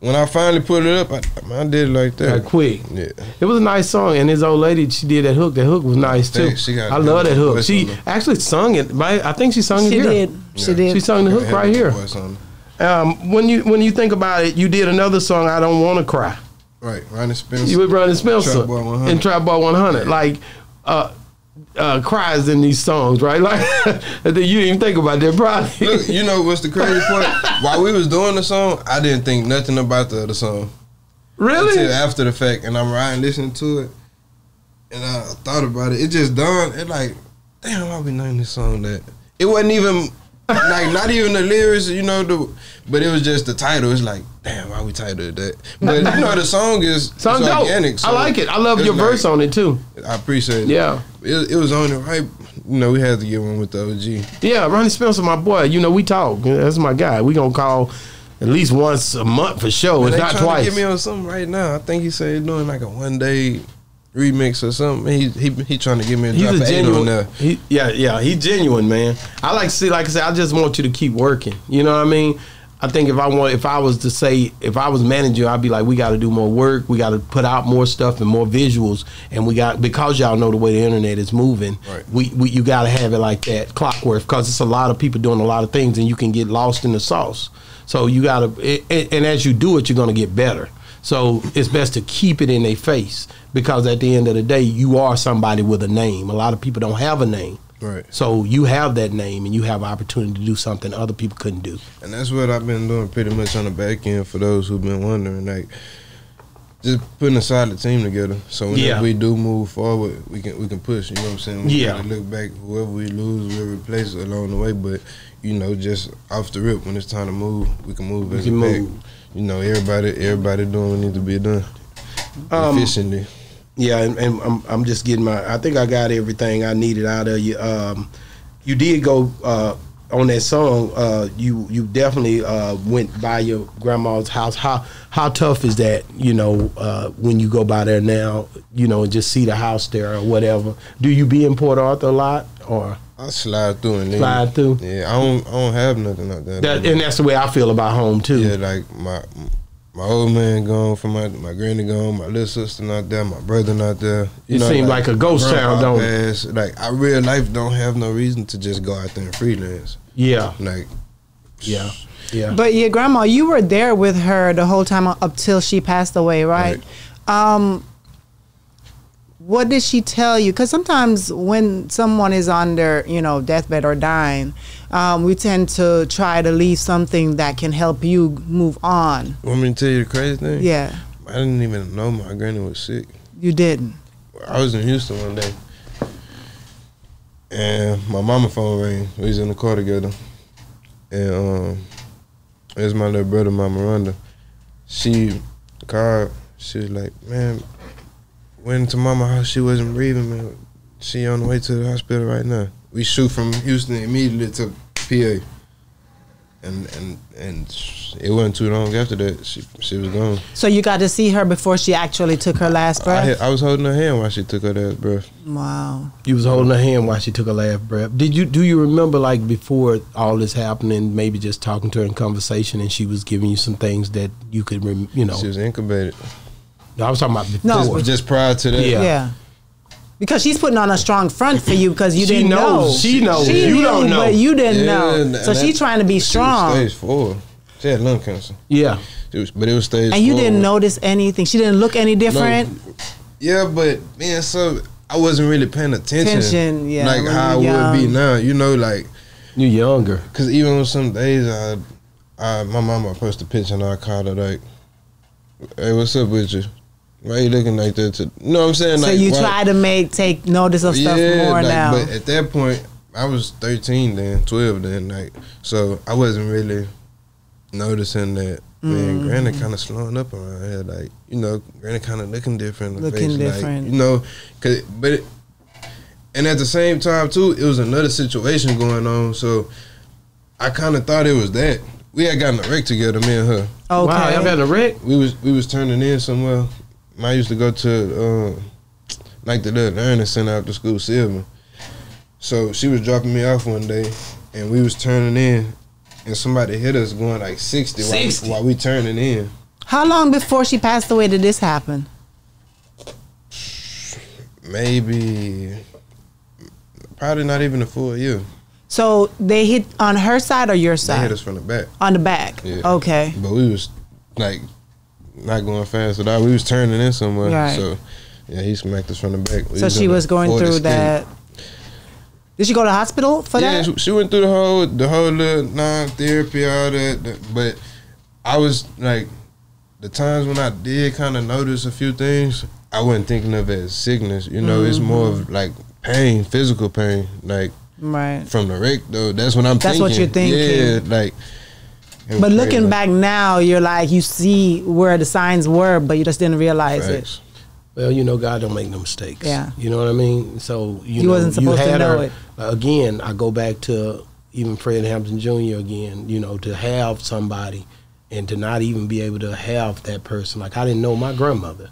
when I finally put it up. I, I did it like that. Like quick. Yeah. It was a nice song, and his old lady, she did that hook. That hook was nice too. Thanks. She got I a love that hook. She actually sung it. Right? I think she sung it She here. did. She Yeah. did. She sung the hook right here. of a voice on it. Um, when you when you think about it, you did another song. I don't want to cry. Right, Ronnie Spencer. You with Ronnie Spencer Trap Boy 100. and Trap Ball 100. Like, uh, uh, cries in these songs, right? Like, you didn't even think about that, probably. Look, you know what's the crazy part? While we was doing the song, I didn't think nothing about the other song. really? until after the fact, and I'm riding listening to it, and I thought about it. It just dawned. It like, damn, why we named this song that? It wasn't even like not even the lyrics, you know. The but it was just the title. It's like, damn, why we titled it that? But you know, the song is organic. so I like it. I love your like- verse on it too. I appreciate it. Yeah. It, it was on it right. You know, we had to get one with the OG. Yeah, Ronnie Spencer, my boy. You know, we talk. That's my guy. We gonna call at least once a month for sure. It's not twice. to get me on something right now. I think he said doing like a one day remix or something. He he he trying to give me a He's drop a of eight on genuine. He, yeah, yeah, he's genuine, man. I like to see, like I said, I just want you to keep working. You know what I mean? I think if I want, if I was to say, if I was manager, I'd be like, we got to do more work. We got to put out more stuff and more visuals, and we got because y'all know the way the internet is moving. Right. We, we you got to have it like that, clockwork, because it's a lot of people doing a lot of things, and you can get lost in the sauce. So you got to, and as you do it, you're going to get better. So it's best to keep it in their face because at the end of the day, you are somebody with a name. A lot of people don't have a name. Right. So you have that name and you have opportunity to do something other people couldn't do. And that's what I've been doing pretty much on the back end for those who've been wondering, like just putting a solid team together. So whenever Yeah. we do move forward, we can we can push. You know what I'm saying? We Yeah. look back, whoever we lose, we'll replace along the way. But you know, just off the rip, when it's time to move, we can move We as can a pack. You know, everybody everybody doing what needs to be done Um, efficiently. Yeah, and, and I'm, I'm just getting my. I think I got everything I needed out of you. Um, you did go uh, on that song. Uh, you you definitely uh, went by your grandma's house. How how tough is that? You know, uh, when you go by there now, you know, and just see the house there or whatever. Do you be in Port Arthur a lot or I slide through and leave. slide through? Yeah, I don't I don't have nothing like that. That, and that's the way I feel about home too. Yeah, like my my old man gone, from my my granny gone, my little sister not there, my brother not there. You It seem like a ghost town, grandpa don't it? Like I real life don't have no reason to just go out there and freelance. Yeah, Like yeah, yeah. But your grandma, you were there with her the whole time up till she passed away, right? Um, what did she tell you? Because sometimes when someone is on their, you know, deathbed or dying, um, we tend to try to leave something that can help you move on. want me to tell you the crazy thing? Yeah, I didn't even know my granny was sick. you didn't. I was in Houston one day, and my mama phone rang. We was in the car together, and um, it was my little brother, my Miranda. She called. She was like, "Man, went to mama house. She wasn't breathing, man. She on the way to the hospital right now. We shoot from Houston immediately to PA, and and and it wasn't too long after that. She she was gone. So you got to see her before she actually took her last breath. had, I was holding her hand while she took her last breath. wow. You was holding her hand while she took her last breath. Did you do you remember like before all this happening, maybe just talking to her in conversation, and she was giving you some things that you could, rem- you know? She was incubated. I was talking about before. No, Just, just prior to that, Yeah. Yeah. Because she's putting on a strong front for you because you She didn't knows. know. She knows. She knows You knew, don't know. but you didn't Yeah, know. and So that- she's trying to be She was strong. stage four. She had lung cancer. Yeah, It was, but it was stage. And you four. didn't notice anything. She didn't look any different. Yeah, but man, so I wasn't really paying attention. Attention, yeah, like how I you would be now. You know, like you're younger. because even on some days, I, I my mama posted a picture and I called her like, "Hey, what's up with you? Why you looking like that?" To, you know what I'm saying? So like, you why- try to make take notice of stuff more like, now. But at that point, I was thirteen then, twelve then, like so I wasn't really noticing that. Man, Mm. Granny kind of slowing up around here, like you know, Granny kind of looking different. Looking face, like, different. you know, cause but, it, and at the same time too, it was another situation going on. So I kind of thought it was that we had gotten a wreck together, me and her. Okay. Wow, y'all been a wreck? We was we was turning in somewhere. I used to go to uh, like the little learning center after school, Silver. So she was dropping me off one day, and we was turning in, and somebody hit us going like sixty, while we- 60? While, we turning in. How long before she passed away did this happen? Maybe, probably not even a full year. So they hit on her side or your side? They hit us from the back, On the back. Yeah. Okay. but we was like not going fast at all. We was turning in somewhere, Right. so yeah, he smacked us from the back. We So she was going through that. Did she go to the hospital for yeah, that? she, she went through the whole the whole little non therapy, all that, that. But I was like, the times when I did kind of notice a few things, I wasn't thinking of as sickness. You know, it's more Mm-hmm. of like pain, physical pain, like Right. from the wreck. Though that's what I'm That's thinking. what you're thinking. Yeah, like. But looking crazy. back now, you're like you see where the signs were, but you just didn't realize it. Well, you know, God don't make no mistakes. Yeah. You know what I mean? So you He know, wasn't supposed you to know her, it. Again, I go back to even Fred Hampton Jr. again. You know, to have somebody and to not even be able to have that person. Like I didn't know my grandmother.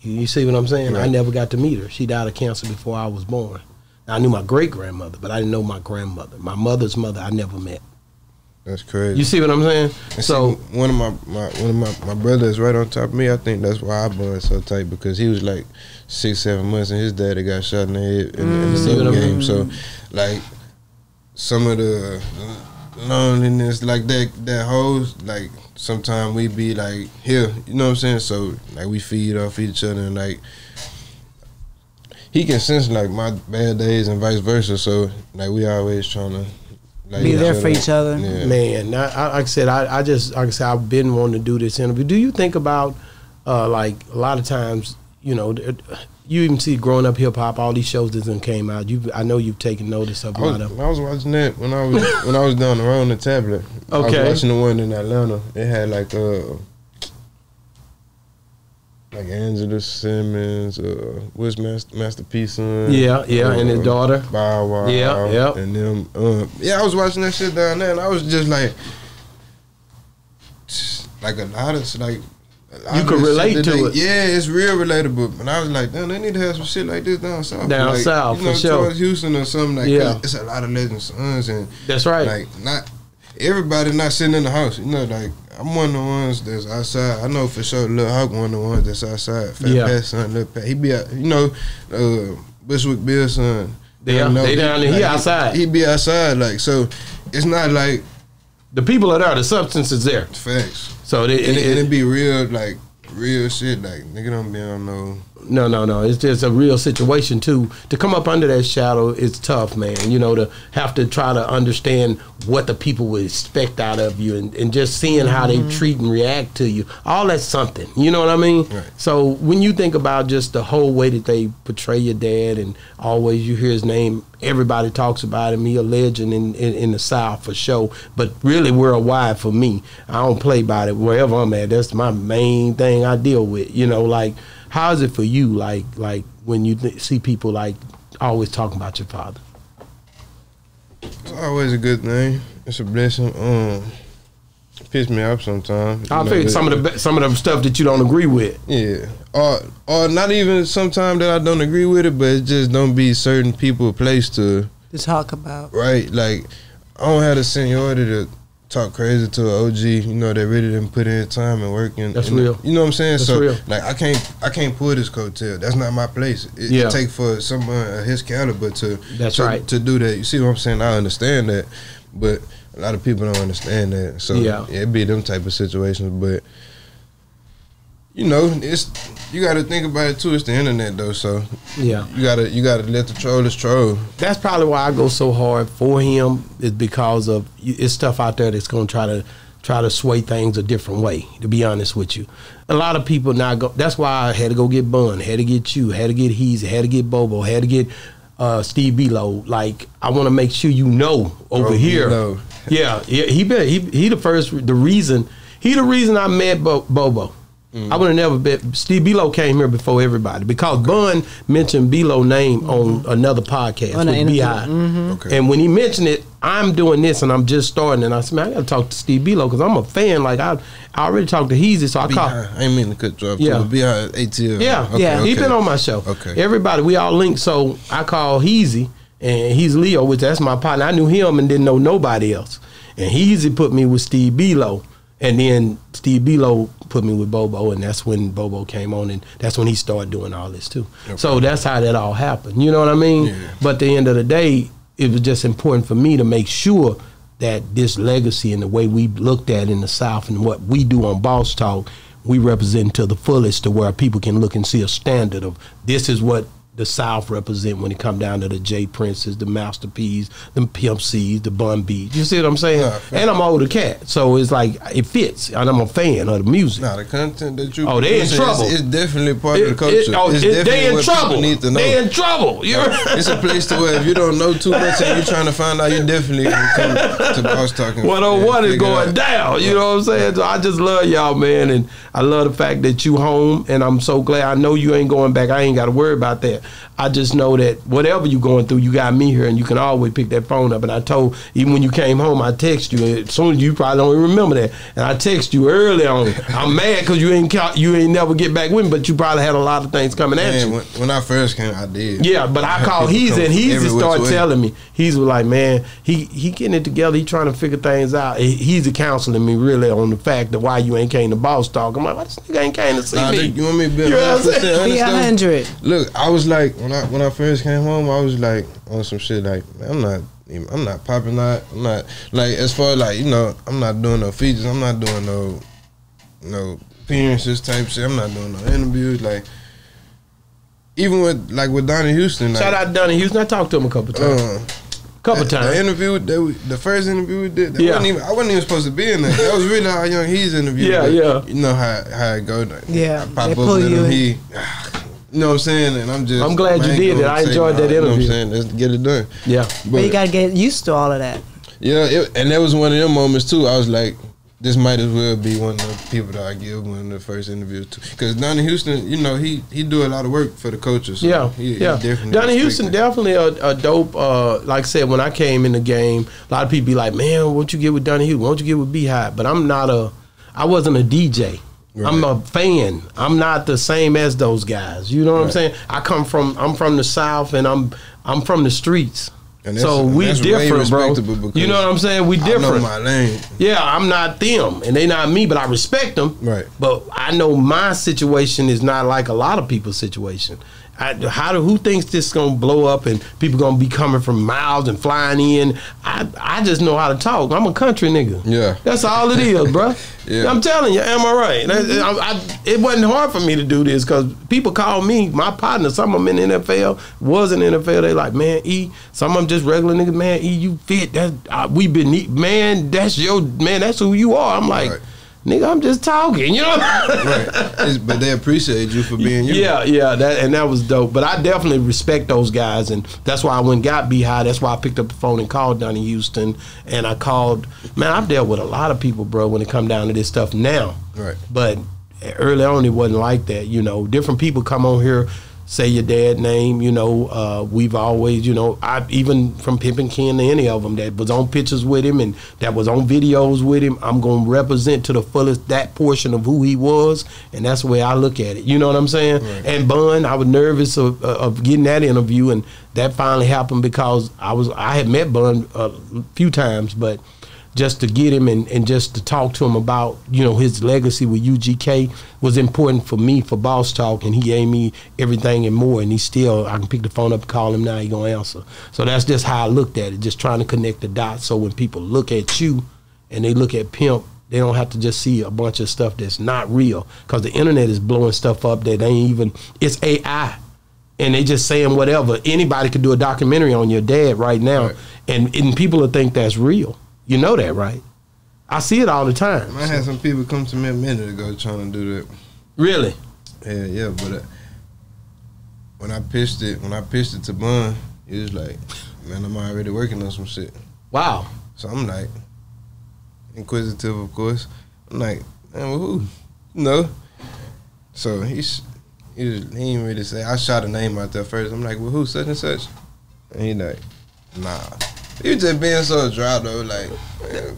You, you see what I'm saying? I never got to meet her. She died of cancer before I was born. I knew my great grandmother, but I didn't know my grandmother. My mother's mother, I never met. That's crazy. You see what I'm saying? And So see, one of my, my one of my, my brothers right on top of me. I think that's why I bond so tight because he was like six seven months and his daddy got shot in the head in, in the See what I mean? game. So like some of the loneliness like that that whole like sometimes we be like here you know what I'm saying so like we feed off each other and like he can sense like my bad days and vice versa so like we always trying to like Be there for each other. yeah. Man, I, I, like I said, I, I just like I said, I've been wanting to do this interview. Do you think about uh, like a lot of times, you know, you even see growing up hip hop, all these shows that done came out. You, I know you've taken notice of a I was, lot of. I was watching that when I was when I was down the road on the tablet. I Okay. was watching the one in Atlanta. It had like uh like Angela Simmons, uh what's Master Masterpiece son? Yeah, yeah, and his uh, daughter. Bow Wow. Yeah, yeah. And them um yeah, I was watching that shit down there and I was just like like a lot of like You could relate to they- it. Yeah, it's real relatable. And I was like, damn, they need to have some shit like this down south. Down like, south, you know, for sure. towards Houston or something like Yeah. that. It's a lot of legend sons and That's right. like not everybody not sitting in the house. You know, like I'm one of the ones that's outside. I know for sure Lil Hawk one of the ones that's outside. Fat Yeah. Pat son, Lil Pat. He be out, you know, uh Bushwick Bill son. They- know, they down there, he outside. He, be outside, like so it's not like the people are there. The substance is there. facts. So they, And it, it- and it be real like real shit, like nigga don't be on no No, no, no. It's just a real situation too. To come up under that shadow is tough, man. You know, to have to try to understand what the people would expect out of you and, and just seeing how they mm-hmm. treat and react to you. All that's something. You know what I mean? Right. So when you think about just the whole way that they portray your dad and always you hear his name, everybody talks about him. He a legend in, in, in the South for sure, but really worldwide for me. I don't play by it wherever I'm at. That's my main thing I deal with. You know, like how is it for you? Like like when you th- see people like always talking about your father. It's always a good thing. It's a blessing. Um, piss me off sometimes. I You know, feel but- some of the be- some of the stuff that you don't agree with. Yeah, or or not even sometimes that I don't agree with it, but it just don't be certain people place to To talk about. right. Like I don't have the seniority to talk crazy to an OG. You know that really didn't put in time and work. And, That's and- real. You know what I'm saying? That's so real. like I can't I can't pull this coattail. That's not my place. It, Yeah. it take for someone of his caliber to That's to, right. to do that. You see what I'm saying? I understand that, but a lot of people don't understand that. So Yeah. yeah, it be them type of situations, but you know, it's you got to think about it too. It's the internet though, so Yeah. you gotta you gotta let the trollers troll. That's probably why I go so hard for him is because of it's stuff out there that's going to try to try to sway things a different way. To be honest with you, a lot of people now go. That's why I had to go get Bun, had to get you, had to get Heezy, had to get Bobo, had to get uh, Steve Belo. Like I want to make sure you know over Oh, here. Belo. Yeah, yeah, he been he he the first the reason he the reason I met Bo- Bobo. Mm. I would have never bet Steve Belo came here before everybody because Bun mentioned Belo name on another podcast On with. Bi. Okay. And when he mentioned it, I'm doing this and I'm just starting, and I said, man, I got to talk to Steve Belo because I'm a fan. Like I, I already talked to Heezy, so I called. I ain't mean to cut you off. Yeah. Behind ATL. Yeah, Okay, Yeah. He okay. been on my show. Okay. Everybody, we all linked. So I called Heezy, and he's Leo, which that's my partner. I knew him and didn't know nobody else. And Heezy put me with Steve Belo, and then Steve Belo put me with Bobo, and that's when Bobo came on, and that's when he started doing all this too. So that's how that all happened. You know what I mean? Yeah. But at the end of the day, it was just important for me to make sure that this legacy and the way we looked at in the South and what we do on Boss Talk, we represent to the fullest to where people can look and see a standard of this is what the South represent when it come down to the J Princes, the Master P's, the Pimp C's, the Bun B's. You see what I'm saying? Fair. and I'm an older cat, so it's like it fits, and I'm a fan of the music. Nah, the content that you Oh, they in trouble. It's, definitely part of the culture. it- oh, it's it- definitely they in trouble. need to know. They in trouble. You're it's a place to where if you don't know too much and you're trying to find out, you definitely come to Boss Talking. 101 is going down. You know what I'm saying? So I just love y'all, man, and I love the fact that you home, and I'm so glad. I know you ain't going back. I ain't got to worry about that. I just know that whatever you're going through, you got me here, and you can always pick that phone up. And I told even when you came home, I text you. As soon as you probably don't even remember that, and I text you early on. I'm mad because you ain't you ain't never get back with me, but you probably had a lot of things coming at Man, you. when, when I first came, I did. Yeah, but I had called He's come and from He's every which started telling me. He's like, man, he he getting it together. He trying to figure things out. He- He's counseling me really on the fact that why you ain't came to boss talk. I'm like, why this nigga ain't came to see Nah, me? you want me to be You know what I'm 100% saying? Be a honest though? hundred. Look, I was like when I when I first came home, I was like on some shit like man, I'm not even- I'm not popping out. I'm not like as far as like you know I'm not doing no features. I'm not doing no no appearances type shit. I'm not doing no interviews. Like even with like with Donnie Houston. Like, Shout out to Donnie Houston. I talked to him a couple times. Uh, couple the, times. The interview that we, the first interview we did, that Yeah. wasn't even, I wasn't even supposed to be in there. That was really how young he's interviewed. Yeah, yeah. You know how how it go. Like, Yeah, I they pop up pull with you him. in. He, you know what I'm saying? And I'm just. I'm glad you did it. I enjoyed nah, that You know what I'm interview. saying? Let's get it done. yeah. But you gotta get used to all of that. Yeah, it, and that was one of them moments too. I was like, this might as well be one of the people that I give one of the first interviews to. Because Donnie Houston, you know, he he do a lot of work for the coaches. So Yeah, he, he yeah. definitely Donnie Houston it. definitely a, a dope. Uh, like I said, when I came in the game, a lot of people be like, "Man, won't you get with Donnie Houston? Won't you get with Beehive?" But I'm not a. I wasn't a DJ. I'm a fan. I'm not the same as those guys. You know what I'm saying? I come from. I'm from the South, and I'm I'm from the streets. And so we different, bro. You know what I'm saying? We I know different. my lane. Yeah, I'm not them, and they not me, but I respect them. Right. But I know my situation is not like a lot of people's situation. I, how do who thinks this is gonna blow up and people gonna be coming from miles and flying in? I I just know how to talk. I'm a country nigga. Yeah. that's all it is, bro. Yeah. I'm telling you, am I right? That- I, I, it wasn't hard for me to do this because people call me my partner. Some of them in the NFL was in the NFL. They like, man, E. Some of them just regular niggas. Man, E, you fit. That uh, we been man. That's your man. That's who you are. I'm like, Right. Nigga, I'm just talking. You know. Right. But they appreciate you for being you. Yeah, yeah, that and that was dope. But I definitely respect those guys, and that's why I went and got Beehive. That's why I picked up the phone and called Donnie Houston, and I called. Man, I've dealt with a lot of people, bro, when it come down to this stuff now. Right. But early on, it wasn't like that. You know, different people come on here, say your dad name. You know, uh, we've always, you know, I even from Pimpin' Ken to any of them that was on pictures with him and that was on videos with him. I'm gonna represent to the fullest that portion of who he was, and that's the way I look at it. You know what I'm saying? And Bun, I was nervous of, of getting that interview, and that finally happened because I was I had met Bun a few times, but just to get him and, and just to talk to him about you know his legacy with UGK was important for me for Boss Talk, and he gave me everything and more. And he still, I can pick the phone up, and call him now, he gonna answer. So that's just how I looked at it, just trying to connect the dots. So when people look at you and they look at Pimp, they don't have to just see a bunch of stuff that's not real, because the internet is blowing stuff up that ain't even. It's AI and they just saying whatever. Anybody could do a documentary on your dad right now, Right. and and people will think that's real. You know that, right? I see it all the time. I had some people come to me a minute ago trying to do that. Really? Yeah, yeah, but uh, when I pitched it, when I pitched it to Bun, He was like, man, I'm already working on some shit. Wow. So I'm like, inquisitive, of course. I'm like, man, well, who? No. So he's he, was, he didn't really say. I shot a name out there first. I'm like, well, who? Such and such. And he like, nah. You just being so dry though, like.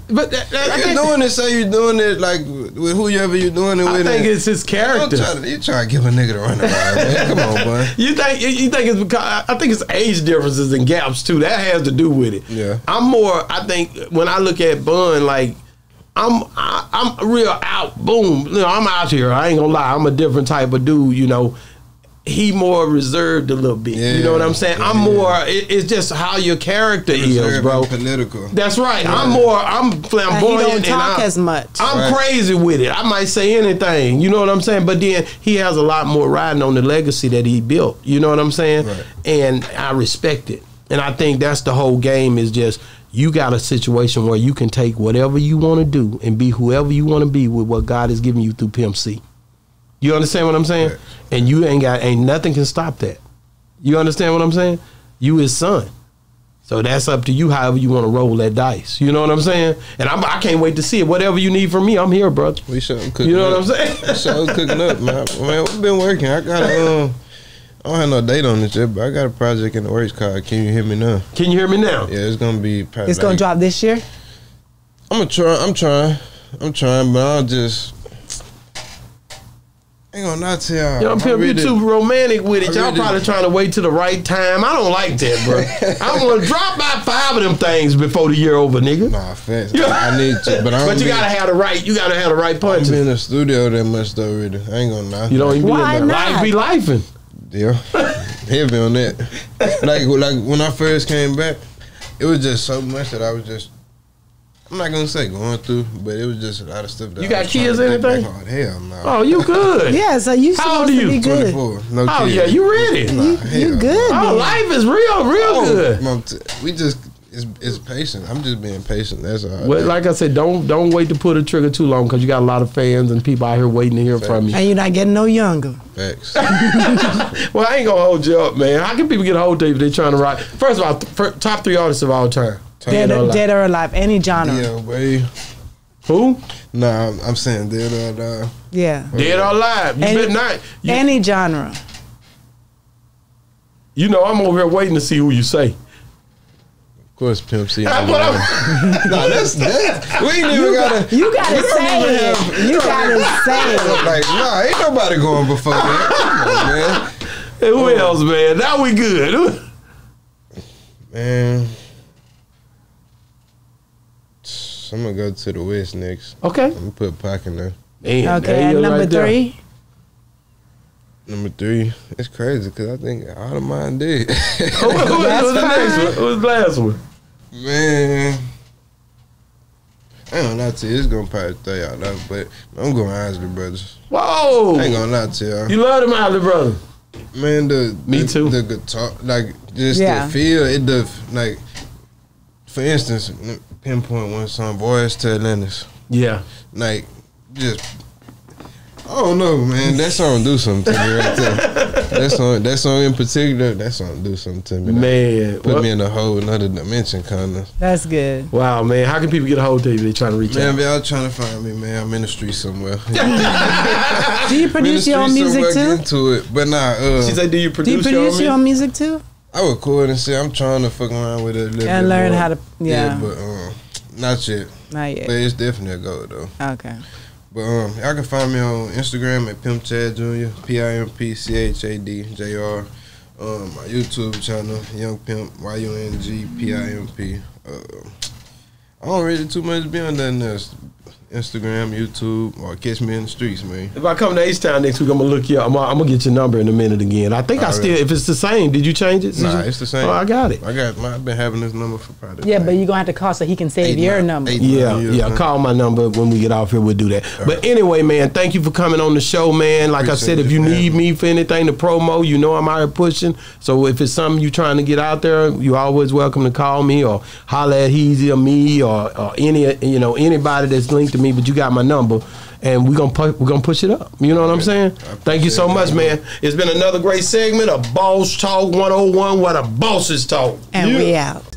But that, that, you're doing it, so you're doing it like with whoever you're doing it I with. I think and- it's his character. try to, you try to give a nigga to run around, man. Come on, boy. You think you think it's because I think it's age differences and gaps too. That has to do with it. Yeah. I'm more. I think when I look at Bun, like I'm I, I'm real out. Boom. You know, I'm out here. I ain't gonna lie. I'm a different type of dude. You know. He more reserved a little bit. You know what I'm saying? I'm Yeah. more. It, it's just how your character is, bro. and Political. That's right. I'm more. I'm And he don't and talk I- as much. I'm Right. crazy with it. I might say anything. You know what I'm saying? But then he has a lot more riding on the legacy that he built. You know what I'm saying? Right. And I respect it. And I think that's the whole game is just you got a situation where you can take whatever you want to do and be whoever you want to be with what God has given you through PMC. C. You understand what I'm saying? Right. And you ain't got ain't nothing can stop that. You understand what I'm saying? You his son. So that's up to you, however you want to roll that dice. You know what I'm saying? And I'm, I can't wait to see it. Whatever you need from me, I'm here, brother. We sure cooking You know up. what I'm saying? We sure cooking up, man. Man, we've been working. I got a, um, I don't have no date on this yet, but I got a project in the works called Can You Hear Me Now? Can you hear me now? Yeah, it's gonna be. probably It's gonna drop this year. I'm gonna try. I'm trying. I'm trying, but I'll just. Ain't gonna not tell y'all. Yo, I Pimp, you really- too romantic with it. Y'all really- probably trying to wait to the right time. I don't like that, bro. I'm gonna drop by five of them things before the year over, nigga. Nah, facts. Yeah. I need to, but I don't. But you be, gotta have the right. You gotta have the right I don't be punches. in the studio that much though. Really, I ain't gonna not. You don't even Why be in there. not? Life be lifing. Yeah, heavy on that. like like when I first came back, it was just so much that I was just. I'm not gonna say going through, but it was just a lot of stuff that You I got was kids to or back anything? on. Hell no. Oh, you good? Yeah, so you How old are you? 24. No kids. Oh kids. yeah, you ready? Nah, You, you good? Oh, then. life is real, real Oh, good. T- we just it's, it's patient. I'm just being patient. That's all. Well, like I said, don't don't wait to pull the trigger too long because you got a lot of fans and people out here waiting to hear from you. And you're not getting no younger. Facts. Well, I ain't gonna hold you up, man. How can people get a hold of you if they trying to write? First of all, th- fir- top three artists of all time. Dead, Dead or alive. dead or alive, any genre. Yeah. yeah, way. Who? Nah, I'm, I'm saying dead or alive. Yeah. Dead or alive? You Any- better not. You, Any genre. you know, I'm over here waiting to see who you say. Of course, Pimp C. That's what I'm- nah, that's that. We ain't even gotta. you gotta we say it. have- you gotta say it. Like, nah, ain't nobody going before that. Come on, man. Hey, who else, man? Now we good. Man. I'm gonna go to the West next. Okay. I'm gonna put Pac in there. Man, Okay, there and you go number right there. three. Number three. It's crazy because I think all of mine did. That's was the next one? Who was the last one? Man. I ain't gonna lie to you, it's gonna probably throw y'all out, but I'm going Isley Brothers. Whoa. I ain't gonna lie to y'all. You love them, Isley Brothers. Man, the Me the, too. The guitar, like just Yeah. the feel, it the like. For instance, pinpoint one song, "Voyage to Atlantis." Yeah. Like, just I don't know, man. That song do something to me right there. that song, that song in particular, that song do something to me. Like, Man. put Well- me in a whole another dimension, kind of. That's good. Wow, man. How can people get a hold of you they trying to reach Man, out? if y'all trying to find me, man, I'm in the street somewhere. Do you produce your own music Get too? into it, but nah. Uh, She said, do you Do you produce, produce your your own music too? I record and say I'm trying to fuck around with it a little And bit learn more. how to- yeah. but um, not yet. Not yet. But it's definitely a go though. Okay. But um, y'all can find me on Instagram at Pimp Chad Jr. P I M P C H A D J R. Um, my YouTube channel Yung Pimp Y U N G P I M P. Uh, I don't really too much be on nothing else. Instagram, YouTube, or catch me in the streets, man. If I come to H Town next week, I'm gonna look you up. I'm, gonna- I'm gonna get your number in a minute again. I think I All still, if it's the same, did you change it? Did Nah, you- it's the same. Oh, I got it. I got. My, I've been having this number for probably. Yeah, like but you're gonna have to call so he can save Eight, your nine- number. eight, Yeah, years, yeah. man. Call my number when we get off here. We'll do that. But anyway, man, thank you for coming on the show, man. Like I said, if you need me for anything to promo, you know I'm out here pushing. So if it's something you're trying to get out there, you're always welcome to call me or holler at Heezy or me or, or any you know anybody that's linked to me. But you got my number, and we're gonna pu- we're gonna push it up. You know what I'm saying? Thank you so much, man. It's been another great segment of Boss Talk 101, what a the bosses talk. And we out.